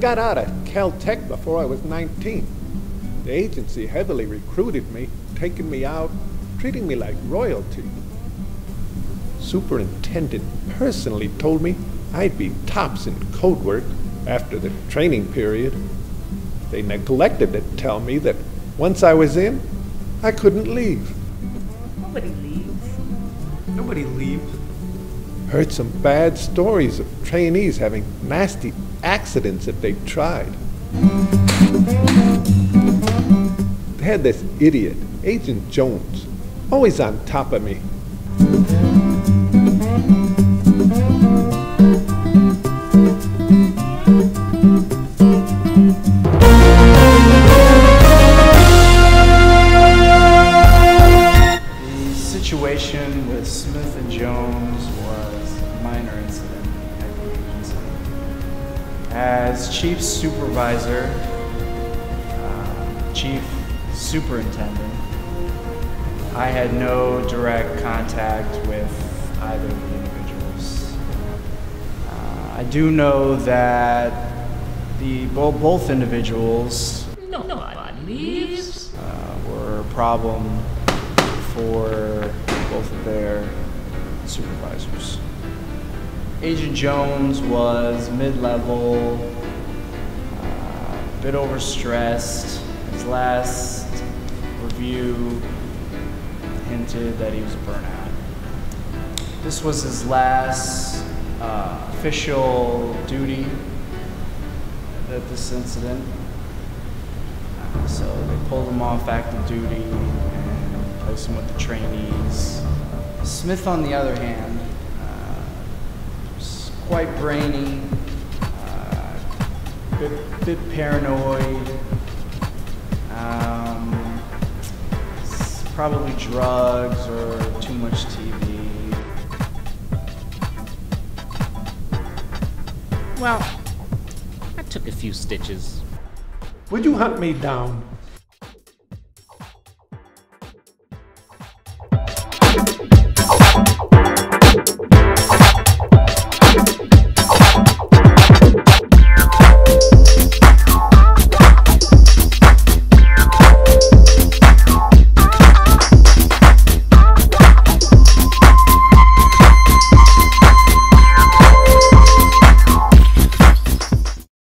got out of Caltech before I was 19. The agency heavily recruited me, taking me out, treating me like royalty. Superintendent personally told me I'd be tops in code work after the training period. They neglected to tell me that once I was in, I couldn't leave. Nobody leaves. Nobody leaves. Heard some bad stories of trainees having nasty accidents that they tried. They had this idiot, Agent Jones, always on top of me. The situation with Smith and Jones was a minor incident. As chief supervisor, uh, chief superintendent, I had no direct contact with either of the individuals. Uh, I do know that the bo- both individuals No, uh, were a problem for both of their supervisors. Agent Jones was mid level, uh, a bit overstressed. His last review hinted that he was a burnout. This was his last uh, official duty at this incident. So they pulled him off active duty and placed him with the trainees. Smith, on the other hand, quite brainy, uh, bit, bit paranoid, um, probably drugs or too much TV. Well, I took a few stitches. Would you hunt me down?